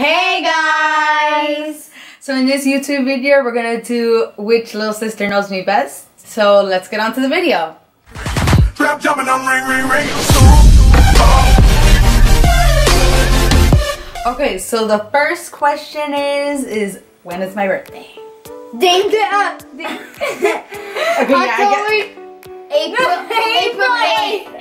Hey guys! So in this YouTube video, we're gonna do which little sister knows me best. So let's get on to the video. Okay, so the first question is, is when is my birthday? Ding uh, ding. Okay, yeah, I April, April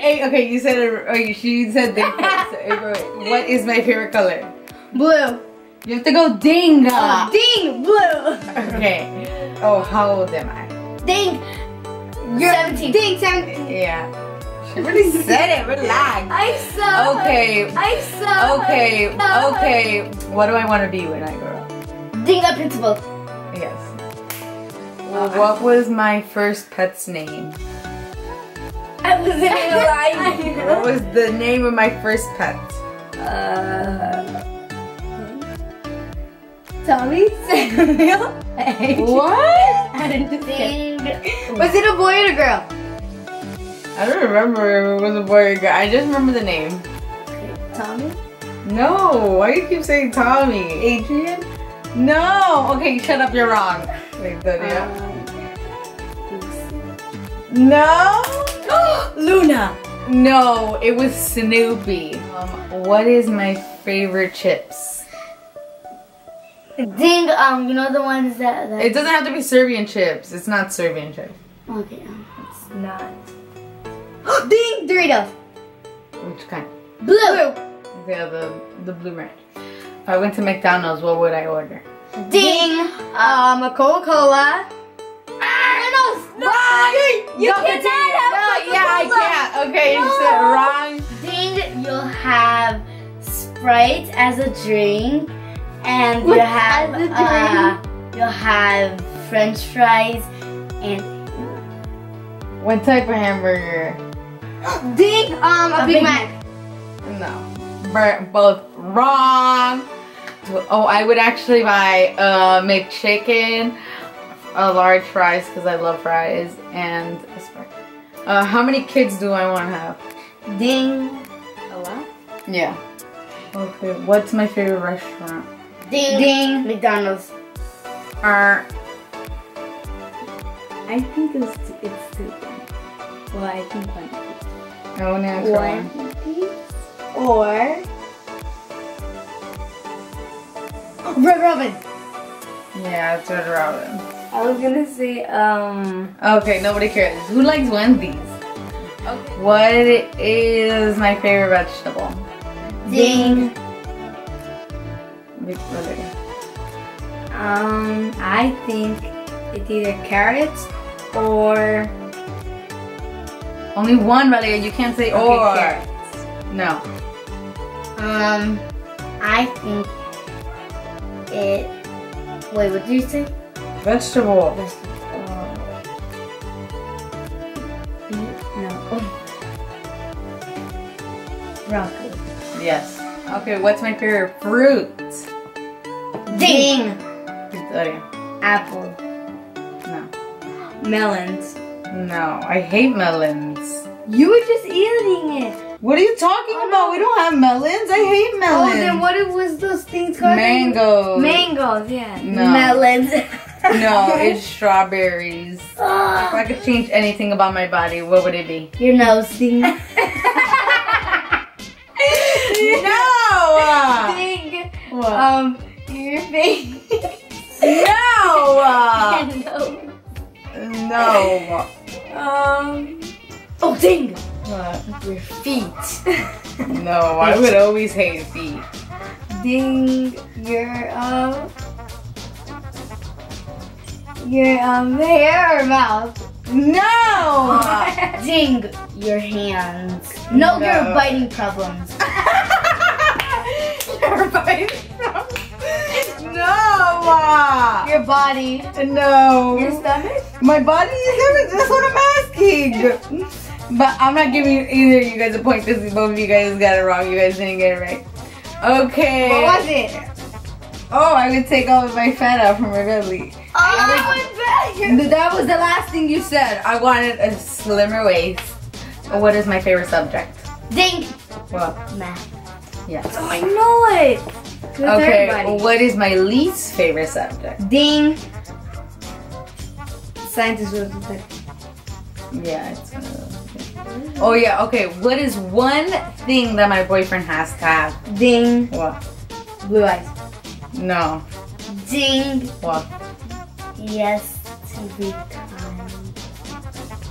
8th. okay, you said it, okay, she said ding, so April, wait. What is my favorite color? Blue. You have to go ding! Ding, blue. Okay. Oh, how old am I? Ding. You're 17. Ding, 17. Yeah. She already said it, relax. I saw. Okay, I saw. Okay, okay. What do I want to be when I grow up? Ding a principal. Yes. Well, what was my first pet's name? I wasn't even What was the name of my first pet? uh, Tommy? Samuel? What? Ding. Was it a boy or a girl? I don't remember if it was a boy or a girl. I just remember the name. Tommy? No, why do you keep saying Tommy? Adrian? No. Okay, shut up. You're wrong. Wait, the Um, No. Luna. No, it was Snoopy. Um, what is my favorite chips? Ding, um, you know the ones that. that It doesn't have to be Serbian chips. It's not Serbian chips. okay, um, it's not. Ding, Doritos. Which kind? Blue. blue. Yeah, the the blue ranch. If I went to McDonald's, what would I order? Ding, um, a Coca Cola. Ah, no, no, you No, cannot have No, Coca-Cola. yeah, I can't. Okay, you No. said wrong. Ding, you'll have Sprite as a drink, and you have uh, you have French fries, and What type of hamburger? ding, um, a, A Big, Big Mac. No, Bur- both wrong. Oh, I would actually buy a McChicken, a large fries because I love fries, and a Sprite. Uh, how many kids do I want to have? Ding, a lot. Yeah. Okay, what's my favorite restaurant? Ding, ding, McDonald's. Uh, I think it's it's two things. Well, I think one piece. I want to answer One one. or Red Robin. Yeah, it's Red Robin. I was gonna say um Okay, nobody cares. Who likes Wendy's? Okay. What is my favorite vegetable? Ding. Um I think it's either carrots or Only one, Valeria. You can't say okay, or. carrots. No. Um, I think it. Wait, what did you say? Vegetable. No. Broccoli. Yes. Okay, what's my favorite fruit? Ding. Victoria. Apple. No. Melons. No, I hate melons. You were just eating it. What are you talking about? We don't have melons. I hate melons. Oh, then what it was those things called? Mango. Mangoes, yeah. No. Melons. No, it's strawberries. If I could change anything about my body, what would it be? Your nose. Ding. no! Ding. What? Um, your face. no! No. Um, Oh, ding. What? Your feet. No, I would always hate feet. ding your um your um hair or mouth. No! Ding. Your hands. No, No. your biting problems. body. No. Your stomach. My body is. That's what I'm asking. But I'm not giving either of you guys a point because both of you guys got it wrong. You guys didn't get it right. Okay. What was it? Oh, I would take all of my fat out from my belly. Oh, That was the last thing you said. I wanted a slimmer waist. What is my favorite subject? Ding. What? Math. Yes. Oh, I know it. Okay, everybody. what is my least favorite subject? Ding. Science is really. Yeah, it's one of those. Oh yeah, okay. What is one thing that my boyfriend has to have? Ding. What? Blue eyes. No. Ding. What? Yes to be kind.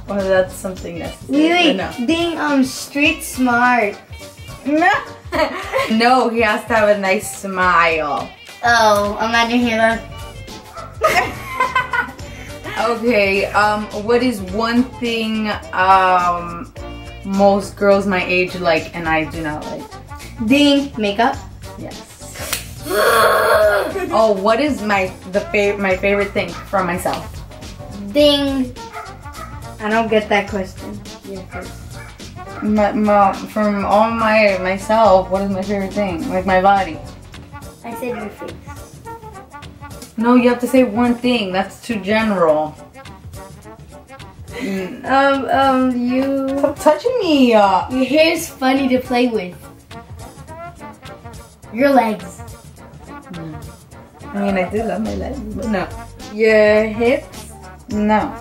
Well, that's something necessary. Wait, No. Ding. Um, street smart. No. no, he has to have a nice smile. Oh, imagine hear that. Okay, um, what is one thing um most girls my age like and I do not like? Ding. Makeup. Yes. Oh, what is my the fa- my favorite thing from myself? Ding. I don't get that question. Yeah, first. My, my, from all my myself, what is my favorite thing? Like my body. I said your face. No, you have to say one thing. That's too general. Mm. Um, um, you. Stop touching me. Uh. Your hair is funny to play with. Your legs. I mean, I do love my legs, but no. Your hips. No.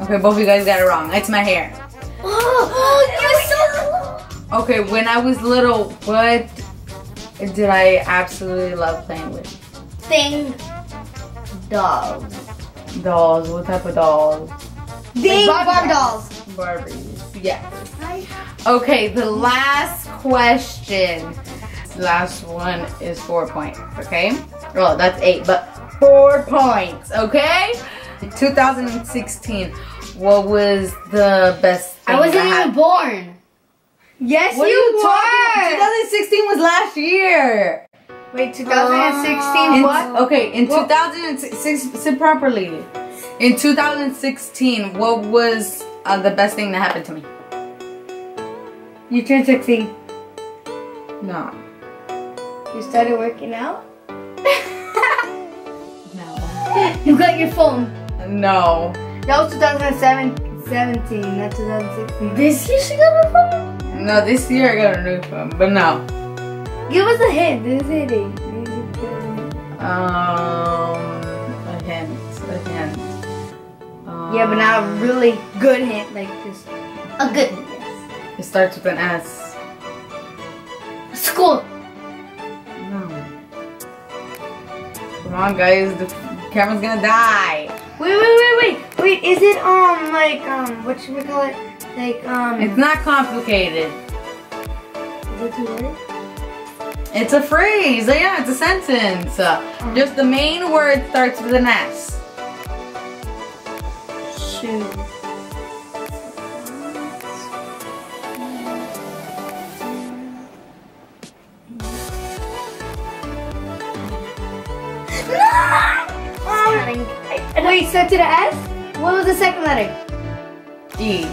Okay, both of you guys got it wrong. It's my hair. Oh, you're so. Okay, when I was little, what did I absolutely love playing with? Thing. Dog. Dolls. What type of dolls? Ding. Like Barbie dolls. Barbies. Yes. Okay, the last question. Last one is four points, okay? Well, that's eight, but four points, okay? 2016, what was the best I wasn't even born. Yes, What are you were. 2016 was last year. Wait, 2016 In- what? Okay, in What? 2006, sit properly. In 2016, what was uh, the best thing that happened to me? You turned 16. No. You started working out? No. You got your phone. No. That was 2007, 17, not 2016. This year she got her phone? No, this year I got a new phone, but no. Give us a hint. This is hitting. Um, a hint, a hint. Um, Yeah, but not a really good hint, like just a good hint. Yes. It starts with an S. School. No. Come on, guys. The camera's gonna die. Wait, wait, wait, wait, wait. Is it um like um what should we call it? Like um. It's not complicated. is it two words? It's a phrase. Yeah, it's a sentence. Uh, Just the main word starts with an S. Shoes. Um, wait, start to the S? What was the second letter? E.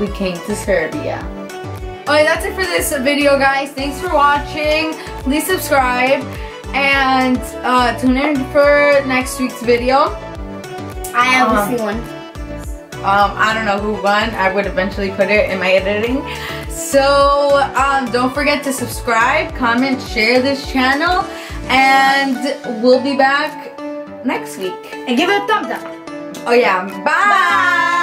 We came to Serbia. Alright, that's it for this video, guys. Thanks for watching. Please subscribe and uh, tune in for next week's video. I have Um, a C one. Um, I don't know who won. I would eventually put it in my editing. So um, don't forget to subscribe, comment, share this channel, and we'll be back next week. And give it a thumbs up. Oh yeah, bye.